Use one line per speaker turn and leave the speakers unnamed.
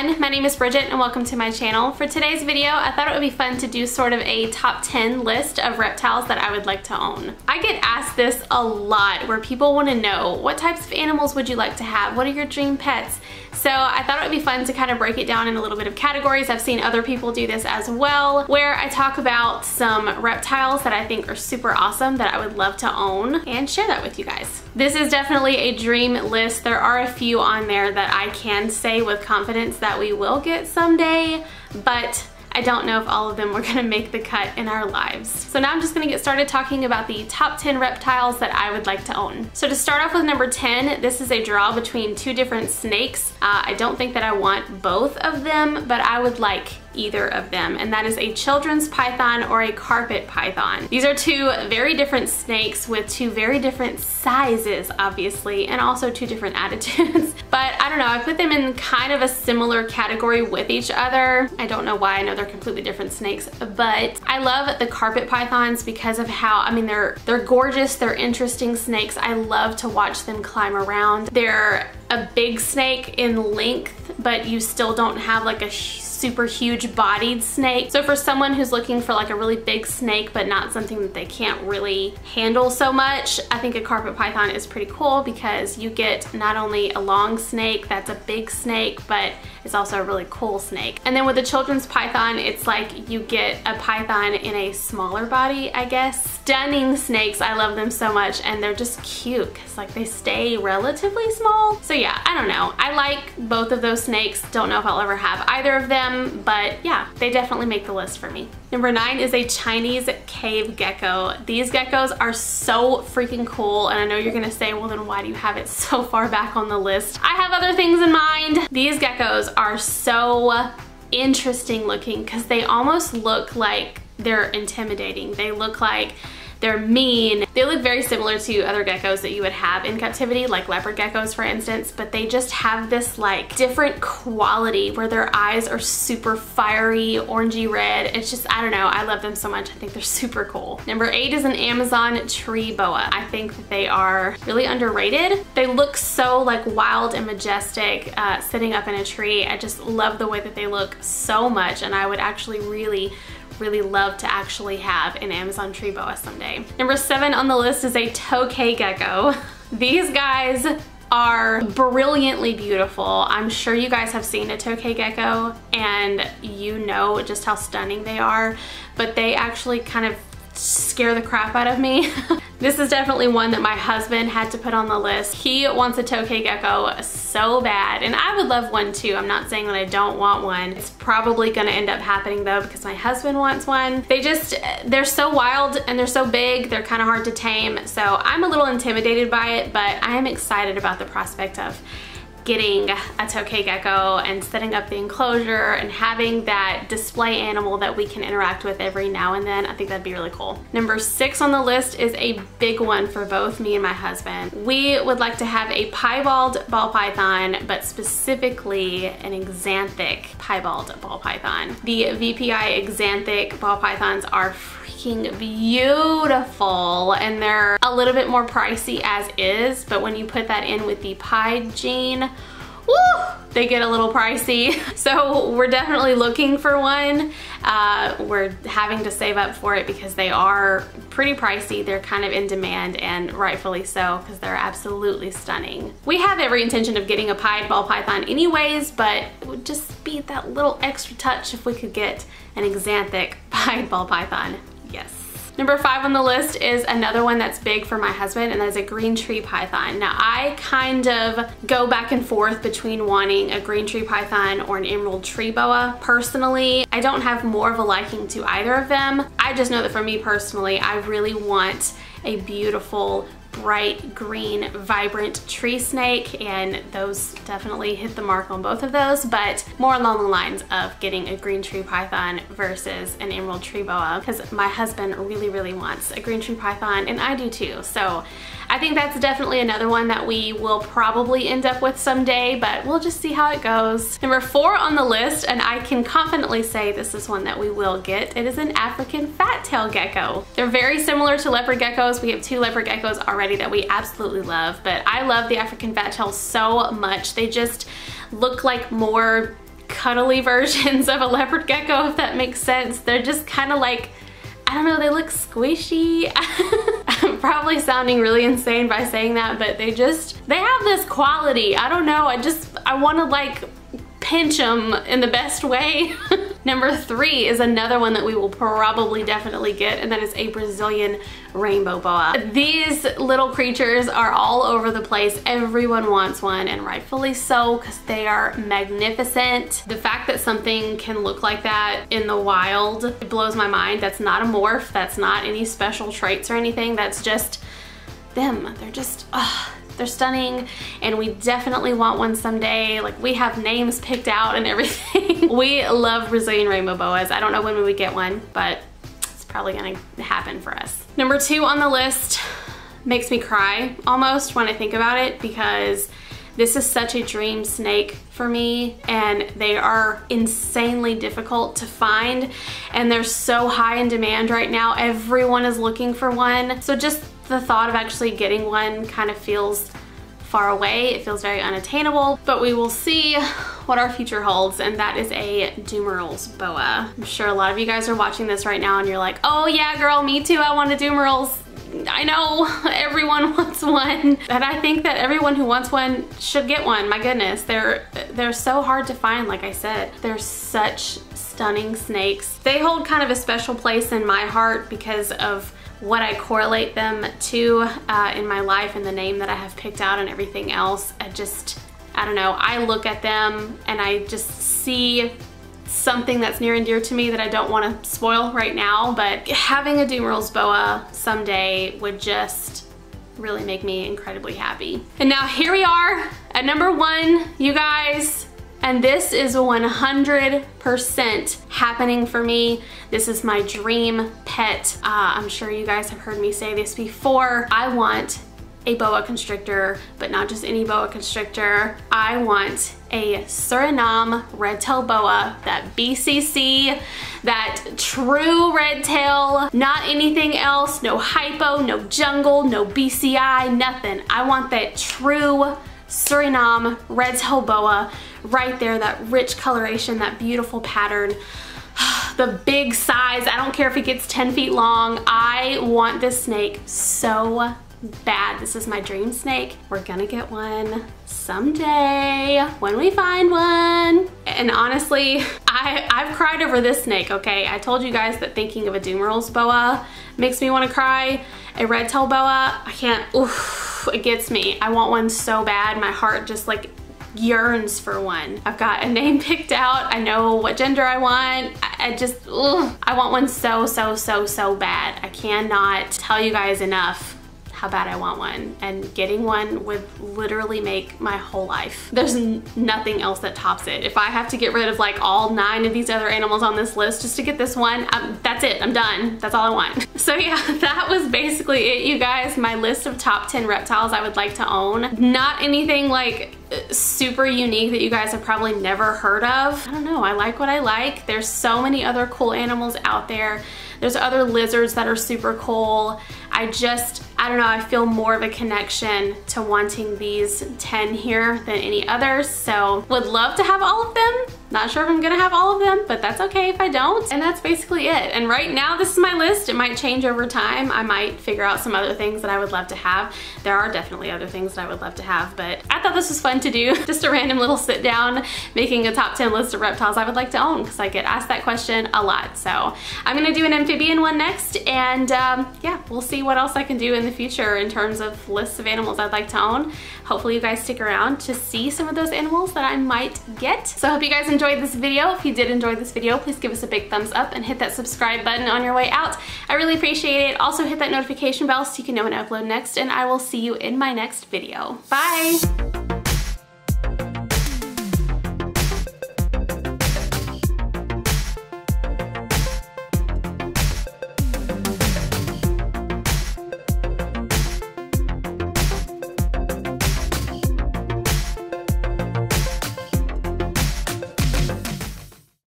everyone, my name is Bridget and welcome to my channel. For today's video, I thought it would be fun to do sort of a top 10 list of reptiles that I would like to own. I get asked this a lot where people want to know what types of animals would you like to have? What are your dream pets? So I thought it would be fun to kind of break it down in a little bit of categories. I've seen other people do this as well, where I talk about some reptiles that I think are super awesome that I would love to own and share that with you guys. This is definitely a dream list. There are a few on there that I can say with confidence that we will get someday, but I don't know if all of them were gonna make the cut in our lives. So now I'm just gonna get started talking about the top 10 reptiles that I would like to own. So to start off with number 10, this is a draw between two different snakes. Uh, I don't think that I want both of them, but I would like either of them, and that is a children's python or a carpet python. These are two very different snakes with two very different sizes, obviously, and also two different attitudes. but I don't know, I put them in kind of a similar category with each other. I don't know why, I know they're completely different snakes, but I love the carpet pythons because of how, I mean, they're, they're gorgeous, they're interesting snakes. I love to watch them climb around. They're a big snake in length, but you still don't have like a super huge bodied snake. So for someone who's looking for like a really big snake but not something that they can't really handle so much, I think a carpet python is pretty cool because you get not only a long snake that's a big snake, but it's also a really cool snake. And then with the children's python, it's like you get a python in a smaller body, I guess. Stunning snakes, I love them so much and they're just cute because like they stay relatively small. So yeah, I don't know. I like both of those snakes. Don't know if I'll ever have either of them, but yeah, they definitely make the list for me. Number nine is a Chinese cave gecko. These geckos are so freaking cool and I know you're gonna say, well then why do you have it so far back on the list? I have other things in mind. These geckos are so interesting looking because they almost look like they're intimidating. They look like they're mean. They look very similar to other geckos that you would have in captivity, like leopard geckos for instance, but they just have this like different quality where their eyes are super fiery, orangey red. It's just, I don't know, I love them so much. I think they're super cool. Number eight is an Amazon tree boa. I think that they are really underrated. They look so like wild and majestic uh, sitting up in a tree. I just love the way that they look so much and I would actually really really love to actually have an Amazon tree boa someday. Number seven on the list is a tokay gecko. These guys are brilliantly beautiful. I'm sure you guys have seen a tokay gecko and you know just how stunning they are, but they actually kind of scare the crap out of me. this is definitely one that my husband had to put on the list. He wants a tokay gecko so bad and I would love one too. I'm not saying that I don't want one. It's probably gonna end up happening though because my husband wants one. They just, they're so wild and they're so big, they're kind of hard to tame. So I'm a little intimidated by it, but I am excited about the prospect of getting a tokay gecko and setting up the enclosure and having that display animal that we can interact with every now and then. I think that'd be really cool. Number six on the list is a big one for both me and my husband. We would like to have a piebald ball python, but specifically an axanthic piebald ball python. The VPI axanthic ball pythons are freaking beautiful and they're a little bit more pricey as is, but when you put that in with the pied gene, woo, they get a little pricey. So we're definitely looking for one. Uh, we're having to save up for it because they are pretty pricey. They're kind of in demand and rightfully so because they're absolutely stunning. We have every intention of getting a pied ball python anyways, but it would just be that little extra touch if we could get an axanthic pied ball python. Yes. Number five on the list is another one that's big for my husband and that is a green tree python. Now I kind of go back and forth between wanting a green tree python or an emerald tree boa. Personally, I don't have more of a liking to either of them. I just know that for me personally, I really want a beautiful bright green vibrant tree snake and those definitely hit the mark on both of those but more along the lines of getting a green tree python versus an emerald tree boa because my husband really really wants a green tree python and I do too. So I think that's definitely another one that we will probably end up with someday, but we'll just see how it goes. Number four on the list, and I can confidently say this is one that we will get, it is an African fat tail gecko. They're very similar to leopard geckos. We have two leopard geckos already that we absolutely love, but I love the African fat tails so much. They just look like more cuddly versions of a leopard gecko, if that makes sense. They're just kind of like, I don't know, they look squishy. Probably sounding really insane by saying that, but they just, they have this quality. I don't know, I just, I want to like pinch them in the best way. Number three is another one that we will probably definitely get, and that is a Brazilian rainbow boa. These little creatures are all over the place. Everyone wants one, and rightfully so, because they are magnificent. The fact that something can look like that in the wild it blows my mind. That's not a morph. That's not any special traits or anything. That's just them. They're just, oh, they're stunning and we definitely want one someday. Like we have names picked out and everything. we love Brazilian rainbow boas. I don't know when we would get one, but it's probably gonna happen for us. Number two on the list makes me cry almost when I think about it because this is such a dream snake for me and they are insanely difficult to find and they're so high in demand right now. Everyone is looking for one. So just the thought of actually getting one kind of feels far away. It feels very unattainable, but we will see what our future holds, and that is a Dumeril's boa. I'm sure a lot of you guys are watching this right now and you're like, oh yeah, girl, me too, I want a Dumeril's. I know everyone wants one and I think that everyone who wants one should get one my goodness they're they're so hard to find like I said they're such stunning snakes they hold kind of a special place in my heart because of what I correlate them to uh, in my life and the name that I have picked out and everything else. I just, I don't know, I look at them and I just see something that's near and dear to me that I don't want to spoil right now, but having a Dumeril's boa someday would just really make me incredibly happy. And now here we are at number one, you guys. And this is 100% happening for me. This is my dream pet. Uh, I'm sure you guys have heard me say this before. I want a boa constrictor, but not just any boa constrictor. I want a Suriname red tail boa, that BCC, that true red tail, not anything else, no hypo, no jungle, no BCI, nothing. I want that true Suriname red tail boa right there, that rich coloration, that beautiful pattern the big size. I don't care if it gets 10 feet long. I want this snake so bad. This is my dream snake. We're gonna get one someday when we find one. And honestly, I, I've cried over this snake, okay? I told you guys that thinking of a Dumeril's boa makes me wanna cry. A red tail boa, I can't, oof, it gets me. I want one so bad. My heart just like yearns for one. I've got a name picked out. I know what gender I want. I, I just, ugh, I want one so, so, so, so bad. I cannot tell you guys enough how bad I want one and getting one would literally make my whole life. There's nothing else that tops it. If I have to get rid of like all nine of these other animals on this list just to get this one, um, that's it, I'm done. That's all I want. So yeah, that was basically it you guys. My list of top 10 reptiles I would like to own. Not anything like super unique that you guys have probably never heard of. I don't know, I like what I like. There's so many other cool animals out there. There's other lizards that are super cool. I just, I don't know, I feel more of a connection to wanting these 10 here than any others. So would love to have all of them. Not sure if I'm gonna have all of them, but that's okay if I don't. And that's basically it. And right now, this is my list. It might change over time. I might figure out some other things that I would love to have. There are definitely other things that I would love to have, but I thought this was fun to do. Just a random little sit down, making a top 10 list of reptiles I would like to own because I get asked that question a lot. So I'm gonna do an amphibian one next and um, yeah, we'll see what else I can do in the future in terms of lists of animals I'd like to own. Hopefully you guys stick around to see some of those animals that I might get. So I hope you guys enjoyed this video. If you did enjoy this video, please give us a big thumbs up and hit that subscribe button on your way out. I really appreciate it. Also hit that notification bell so you can know when I upload next and I will see you in my next video. Bye!